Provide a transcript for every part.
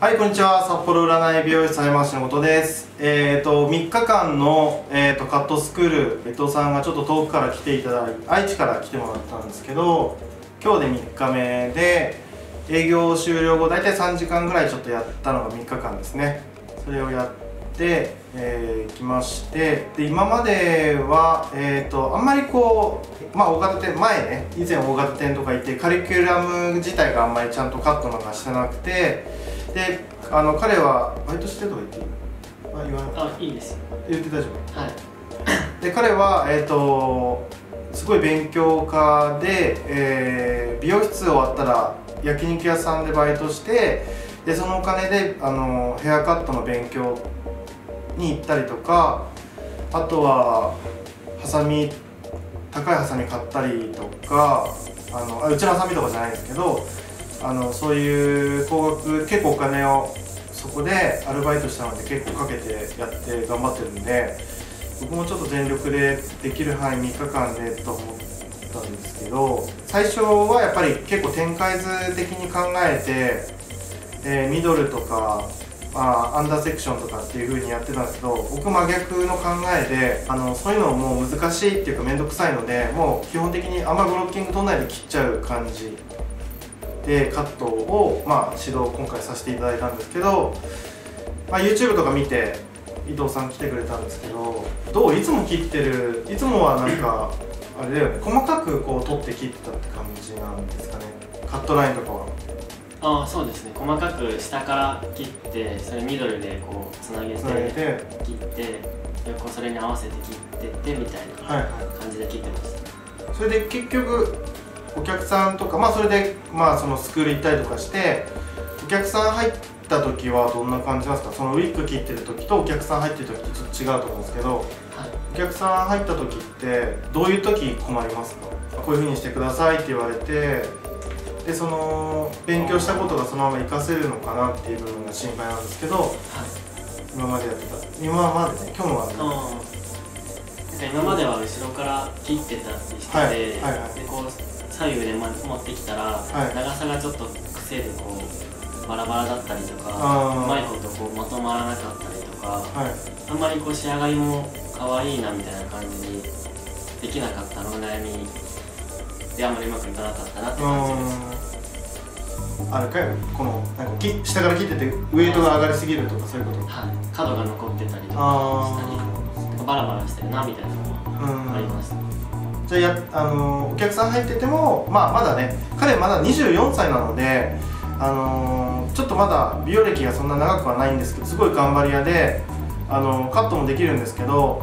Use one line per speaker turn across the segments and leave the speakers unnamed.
はい、こんにちは。札幌占い美容室早回しのことです。えっ、と、3日間の、えー、とカットスクール、伊藤さんがちょっと遠くから来ていただいて、愛知から来てもらったんですけど、今日で3日目で、営業終了後、大体3時間ぐらいちょっとやったのが3日間ですね。それをやって、えー来まして、で、今までは、えっ、と、あんまりこう、まあ、大型店、前ね、以前大型店とか行って、カリキュラム自体があんまりちゃんとカットなんかしてなくて、であの彼はバイトしてるとか言っていいあ言わな
あいいですよ。
言って大丈夫
はい。
で彼はえっ、とすごい勉強家で、えー美容室終わったら焼肉屋さんでバイトしてでそのお金であのヘアカットの勉強に行ったりとかあとはハサミ高いハサミ買ったりとかあのあうちのハサミとかじゃないんですけどあのそういう高額結構お金をそこでアルバイトしたので結構かけてやって頑張ってるんで僕もちょっと全力でできる範囲3日間でと思ったんですけど最初はやっぱり結構展開図的に考えて、えーミドルとか、まあ、アンダーセクションとかっていう風にやってたんですけど僕真逆の考えであのそういうのも難しいっていうか面倒くさいのでもう基本的にあんまブロッキング取んないで切っちゃう感じ。でカットを、まあ、指導今回させていただいたんですけど、まあ、YouTube とか見て伊藤さん来てくれたんですけどどういつも切ってるいつもはなんかあれだよね細かくこう取って切ってたって感じなんですかね。カットラインとかは。
あそうですね。細かく下から切ってそれミドルでこうつなげて
て。
切って横それに合わせて切ってってみたいな
はい。は
感じで切ってました
いそれで結局お客さんとかまあそれでまあそのスクール行ったりとかしてお客さん入った時はどんな感じなんですか？そのウィッグ切ってる時とお客さん入ってる時ってちょっと違うと思うんですけど
はい。
お客さん入った時ってどういう時困りますか？こういう風にしてくださいって言われてでその勉強したことがそのまま活かせるのかなっていう部分が心配なんですけど
はい。
今までやってた。今までね今日のはね。
あー。なんか今までは後ろから切ってたりしてて、
はい。はい。はい。
でこう左右でま持ってきたら、
はい。
長さがちょっと癖でこうバラバラだったりとかうまいことこうまとまらなかったりとか
はい。
あんまりこう仕上がりも可愛いなみたいな感じにできなかったのお悩みであんまりうまくいかなかったなって
う
感じです。
あれかよこのなんかき下から切っててウエイトが上がりすぎるとかそういうこと？
はい、角が残ってたりとか
あ
したりバラバラしてるなみたいなの
うん
はありました
じゃあやあのお客さん入ってても、まあ、まだね彼まだ24歳なので、あのちょっとまだ美容歴がそんな長くはないんですけどすごい頑張り屋で、あのカットもできるんですけど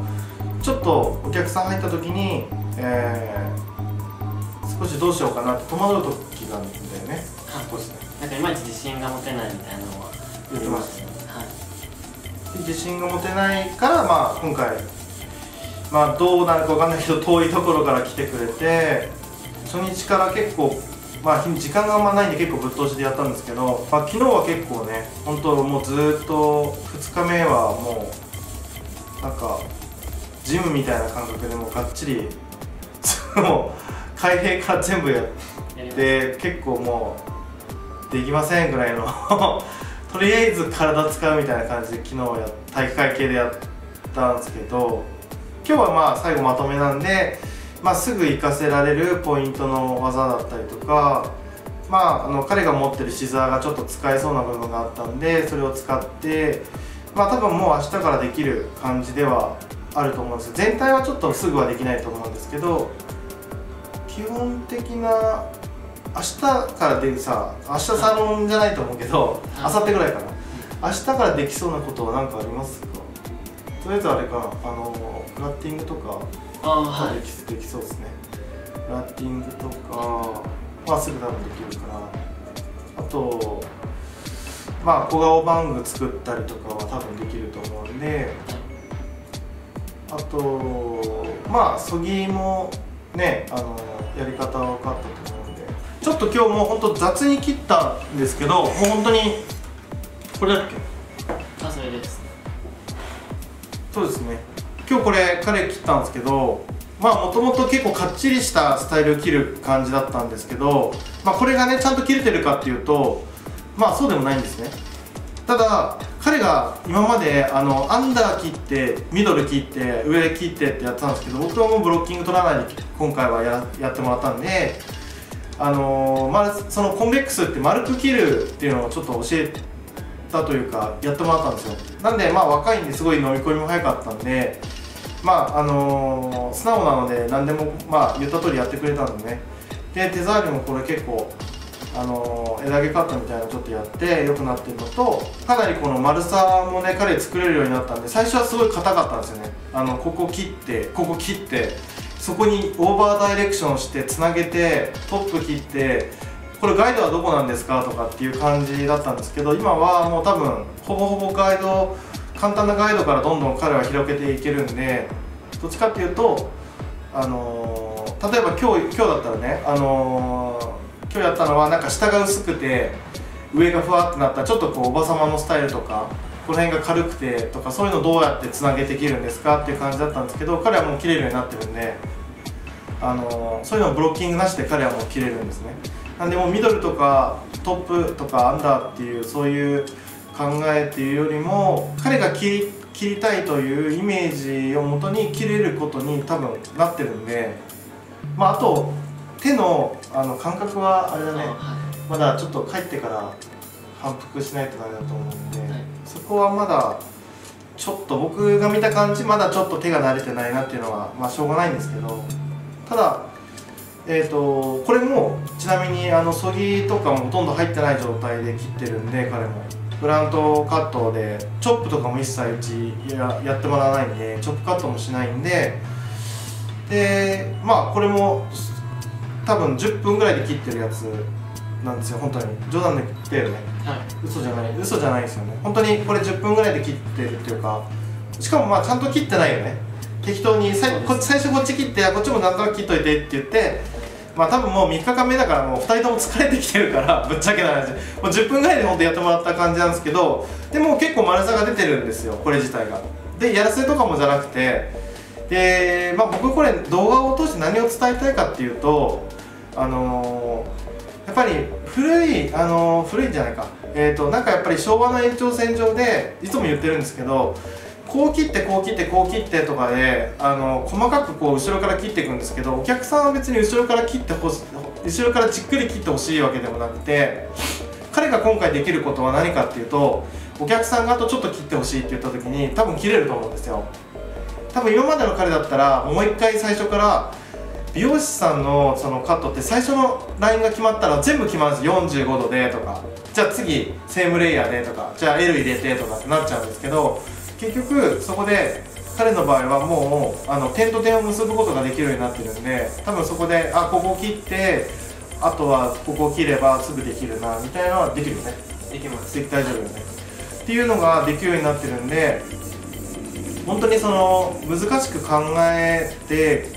ちょっとお客さん入った時に、えー少しどうしようかなって戸惑う時があるんだよね。少しね。
なんかいまいち自信が持てないみたいなのは
言ってましたね
はい
で自信が持てないから、まあ、今回、まあ、どうなるかわかんないけど遠いところから来てくれて初日から結構、まあ、時間があんまないんで結構ぶっ通しでやったんですけど、まあ、昨日は結構ね本当もうずっと2日目はもうなんかジムみたいな感覚でもうがっちり もう開閉から全部やって結構もうできませんぐらいの とりあえず体使うみたいな感じで昨日や体育会系でやったんですけど今日はまあ最後まとめなんで、まあ、すぐ活かせられるポイントの技だったりとか、まあ、あの彼が持ってるシザーがちょっと使えそうな部分があったんでそれを使ってまあ多分もう明日からできる感じではあると思うんです全体はちょっとすぐはできないと思うんですけど基本的な明日からでさ明日サロンじゃないと思うけど
はい。
明後日ぐらいかな。明日からできそうなことは何かありますか？とりあえずあれかなあのフラッティングとか
ああはい。
でき,、できそうですね。フラッティングとかはすぐ多分できるから。あとまあ小顔バング作ったりとかは多分できると思うんで。あとまあそぎもねあのやり方は分かったと思うんで。ちょっと今日もう本当雑に切ったんですけどもう本当にこれだっけ
そ
うですね。今日これ彼切ったんですけどまあもともと結構かっちりしたスタイルを切る感じだったんですけどまあこれがねちゃんと切れてるかっていうとまあそうでもないんですね。ただ彼が今まであのアンダー切ってミドル切って上切ってってやってたんですけど僕はもうブロッキング取らないで今回はややってもらったんであのーまあ、そのコンベックスって丸く切るっていうのをちょっと教えたというかやってもらったんですよ。なんでまあ若いんですごい飲み込みも早かったんでまああのー素直なので何でもまあ言った通りやってくれたんでね。で手触りもこれ結構あの枝毛カットみたいなのちょっとやって良くなってるのとかなりこの丸さもね彼作れるようになったんで最初はすごい硬かったんですよね。あのここ切ってここ切ってそこにオーバーダイレクションしてつなげてトップ切ってこれガイドはどこなんですかとかっていう感じだったんですけど今はもう多分ほぼほぼガイド簡単なガイドからどんどん彼は広げていけるんでどっちかっていうとあのー例えば今日今日だったらねあのー今日やったのはなんか下が薄くて上がふわってなったちょっとこうおばさまのスタイルとかこの辺が軽くてとかそういうのどうやってつなげていけるんですかっていう感じだったんですけど彼はもう切れるようになってるんであのそういうのをブロッキングなしで彼はもう切れるんですね。なんでもうミドルとかトップとかアンダーっていうそういう考えっていうよりも彼が切り切りたいというイメージをもとに切れることに多分なってるんでまああと手のあの感覚はあれだね。
は
まだちょっと帰ってから反復しないとダメだと思うんで、
はい。
そこはまだちょっと僕が見た感じまだちょっと手が慣れてないなっていうのはまあしょうがないんですけどただえー、とこれもちなみにあのそぎとかもほとんど入ってない状態で切ってるんで彼も。フラントカットでチョップとかも一切うちややってもらわないんでチョップカットもしないんで。でまあこれも多分10分ぐらいで切ってるやつなんですよ本当に。冗談で言ってるね。
いはい。
嘘じゃない嘘じゃないですよね。本当にこれ10分ぐらいで切ってるっていうかしかもまあちゃんと切ってないよね。適当にさいこ最初こっち切ってあこっちもなんとなく切っといてって言ってまあ多分もう3日間目だからもう2人とも疲れてきてるから ぶっちゃけな話。もう10分ぐらいで本当やってもらった感じなんですけどでも結構丸さが出てるんですよこれ自体が。でやらせとかもじゃなくてでまあ僕これ動画を通して何を伝えたいかっていうとあのーやっぱり古い、あのー古いんじゃないか、えー、となんかやっぱり昭和の延長線上でいつも言ってるんですけどこう切ってこう切ってこう切ってとかであの細かくこう後ろから切っていくんですけどお客さんは別に後ろから切ってほし後ろからじっくり切ってほしいわけでもなくて彼が今回できることは何かっていうとお客さんがあとちょっと切ってほしいって言った時に多分切れると思うんですよ。多分今までの彼だったらもう一回最初から美容師さんのそのカットって最初のラインが決まったら全部決まるんです45度でとか。じゃあ次セームレイヤーでとか。じゃあ L 入れてとかってなっちゃうんですけど結局そこで彼の場合はもうあの点と点を結ぶことができるようになってるんで多分そこであここを切ってあとはここを切ればすぐできるなみたいなのはできるよね。
できます。
大丈夫よね。っていうのができるようになってるんで本当にその難しく考えて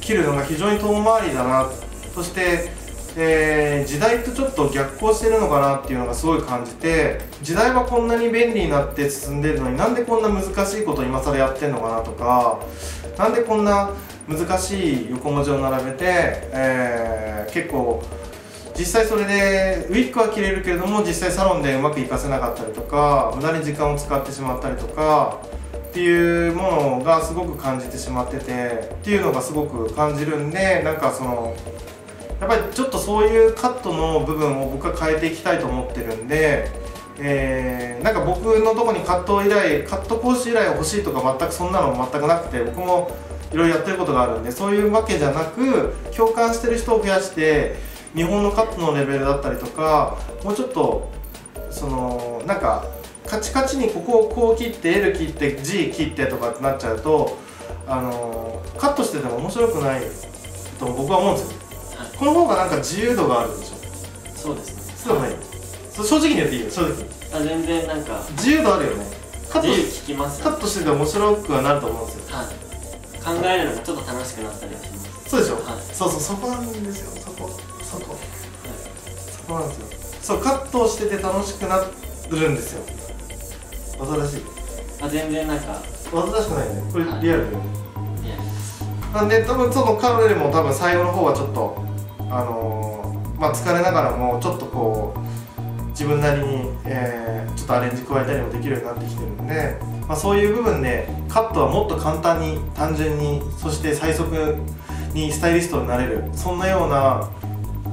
切るのが非常に遠回りだなそして、えー時代とちょっと逆行してるのかなっていうのがすごい感じて時代はこんなに便利になって進んでるのになんでこんな難しいことを今更やってんのかなとかなんでこんな難しい横文字を並べて、えー結構実際それでウィッグは切れるけれども実際サロンでうまくいかせなかったりとか無駄に時間を使ってしまったりとかっていうものがすごく感じてしまっててっていうのがすごく感じるんでなんかそのやっぱりちょっとそういうカットの部分を僕は変えていきたいと思ってるんで、えーなんか僕のとこにカット依頼カット講師依頼欲しいとか全くそんなの全くなくて僕もいろいろやってることがあるんでそういうわけじゃなく共感してる人を増やして日本のカットのレベルだったりとかもうちょっとそのなんかカチカチにここをこう切って L 切って G 切ってとかってなっちゃうとあのカットしてても面白くないと僕は思うんですよ。この方がなんか自由度があるでしょ？
そうですね。
そうない正直に言っていいよ。正直
あ全然なんか。
自由度あるよね。カット
聞きますよ
カットしてて面白くはなると思うんですよ。
はい。考えるのがちょっと楽しくなったりはします。
そうでしょ、
はい。
そうそうそこなんですよ。そこ。そこ。そこなんですよ。そうカットをしてて楽しくなるんですよ。わざらしい。
あ全然なんか。
わざらしくないね。これ
はい。
リアルだよね、
いや
なんで多分その彼も多分最後の方はちょっとあのまあ疲れながらもちょっとこう自分なりに、えーちょっとアレンジ加えたりもできるようになってきてるんで、まあ、そういう部分でカットはもっと簡単に単純にそして最速にスタイリストになれるそんなような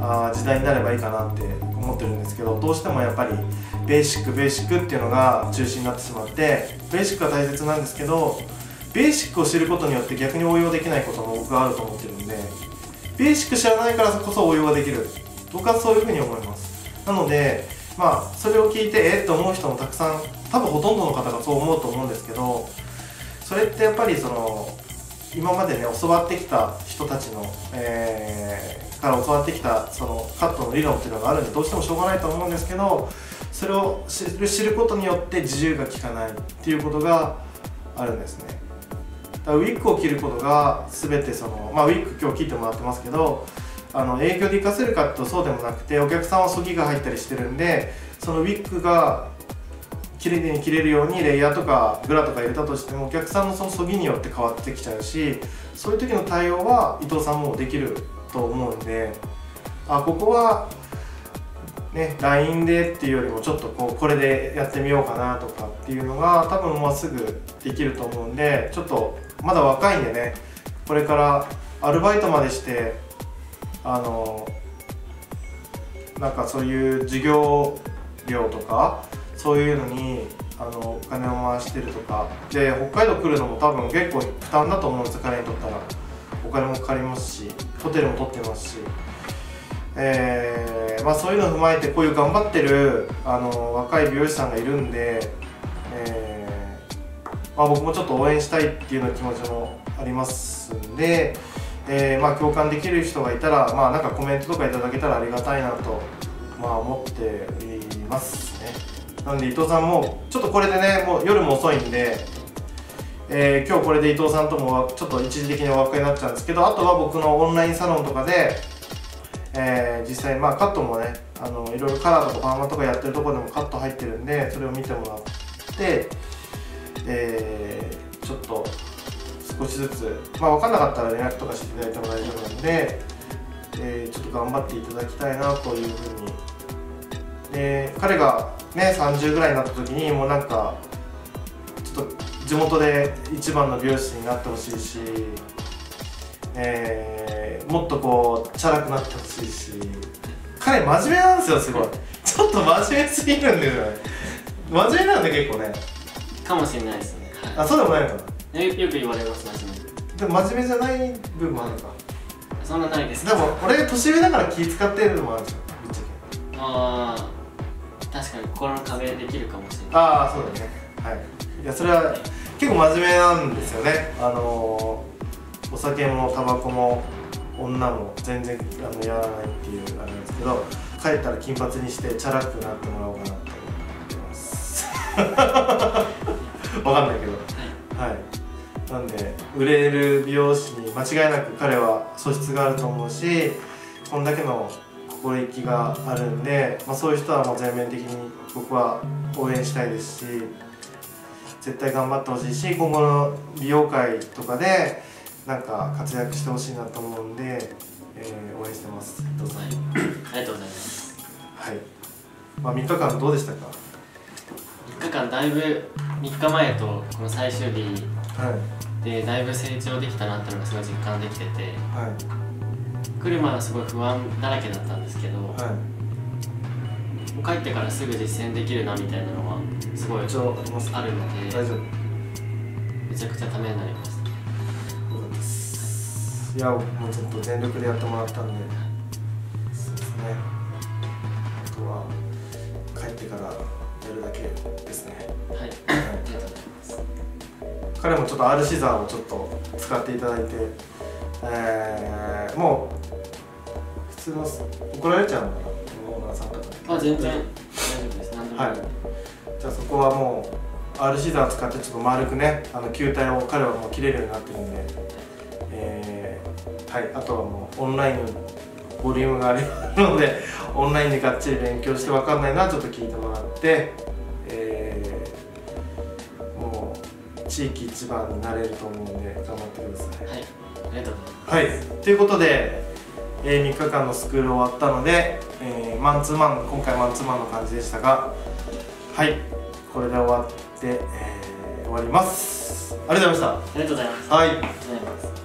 あ時代になればいいかなって思ってるんですけどどうしてもやっぱりベーシックベーシックっていうのが中心になってしまってベーシックは大切なんですけどベーシックを知ることによって逆に応用できないことも僕はあると思ってるんでベーシック知らないからこそ応用ができる。僕はそういうふうに思います。なのでまあそれを聞いてえっと思う人もたくさん多分ほとんどの方がそう思うと思うんですけどそれってやっぱりその今までね教わってきた人たちの、えー、から教わってきたそのカットの理論っていうのがあるんでどうしてもしょうがないと思うんですけどそれを知ることによって自由が利かないっていうことがあるんですね。ウィッグを着ることが全てそのまあウィッグ今日切ってもらってますけどあの営業で活かせるかとそうでもなくてお客さんはそぎが入ったりしてるんでそのウィッグが綺麗に切れるようにレイヤーとかグラとか入れたとしてもお客さんのそのそぎによって変わってきちゃうしそういう時の対応は伊藤さんもできると思うんであここはね LINE でっていうよりもちょっとこうこれでやってみようかなとかっていうのが多分もうすぐできると思うんでちょっとまだ若いんでねこれからアルバイトまでしてあのなんかそういう授業料とかそういうのにあのお金を回してるとかで北海道来るのも多分結構負担だと思うんです彼にとったら。お金もかかりますしホテルも取ってますし、えーまあ、そういうのを踏まえてこういう頑張ってるあの若い美容師さんがいるんで、まあ、僕もちょっと応援したいっていうような気持ちもありますんで、えーまあ、共感できる人がいたら、まあ、なんかコメントとかいただけたらありがたいなと、まあ、思っていますね。なんで伊藤さんもちょっとこれでねもう夜も遅いんで、えー、今日これで伊藤さんともちょっと一時的にお別れになっちゃうんですけどあとは僕のオンラインサロンとかで、えー、実際まあカットもねあのいろいろカラーとかパーマとかやってるとこでもカット入ってるんでそれを見てもらって、えー、ちょっと少しずつまあ分かんなかったら連絡とかしていただいても大丈夫なんで、えー、ちょっと頑張っていただきたいなというふうに。で彼がね30ぐらいになった時にもうなんかちょっと地元で一番の美容師になってほしいし、えーもっとこうチャラくなってほしいし彼真面目なんですよすごい。ちょっと真面目すぎるんですよね。真面目なんで結構ね。
かもしれないですね、は
あそうでもないのか。ない
よよく言われます真面目
でも真面目じゃない部分もあるのか。
そんなないです。
でも俺年上だから気使ってるのもあるんですよぶっちゃけ。
ああ確かに心の壁できるかもしれない。
ああそうだね。はい。いやそれは結構真面目なんですよね。あのーお酒もタバコも女も全然あのやらないっていうあれなんですけど帰ったら金髪にしてチャラくなってもらおうかなと思ってますわかんないけど。はい。なんで売れる美容師に間違いなく彼は素質があると思うしこんだけの心意気があるんで、まあ、そういう人はもう全面的に僕は応援したいですし絶対頑張ってほしいし今後の美容界とかでなんか活躍してほしいなと思うんで、えー応援してます。どうぞ。
はい。ありがとうございます。
はい、まあ、3日間どうでしたか
？3日間だいぶ3日前とこの最終日
はい。
でだいぶ成長できたなっていうのがすごい実感できてて
はい。
来る前はすごい不安だらけだったんですけど、も
は
う帰ってからすぐ実践できるなみたいなのはすごい
あ
るのでめちゃくちゃためになりました。
いやもうちょっと全力でやってもらったんで彼もちょっと R シザーをちょっと使っていただいて、えー、もう普通の怒られちゃうのかなオーナーさんとかに
あ全然。大丈夫です。
はい。じゃあそこはもう R シザー使ってちょっと丸くねあの球体を彼はもう切れるようになってるんで、えーはい。あとはもうオンラインのボリュームがあるのでオンラインでがっちり勉強して分かんないのはちょっと聞いてもらって、地域一番になれると思うんで頑張ってください。
はい。ありがとうございます。
はい、ということで、えー3日間のスクール終わったので、えーマンツーマン今回マンツーマンの感じでしたがはい。これで終わって、えー終わります。ありがとうございま
ありがとうございます。
したはい。
ありがとうございます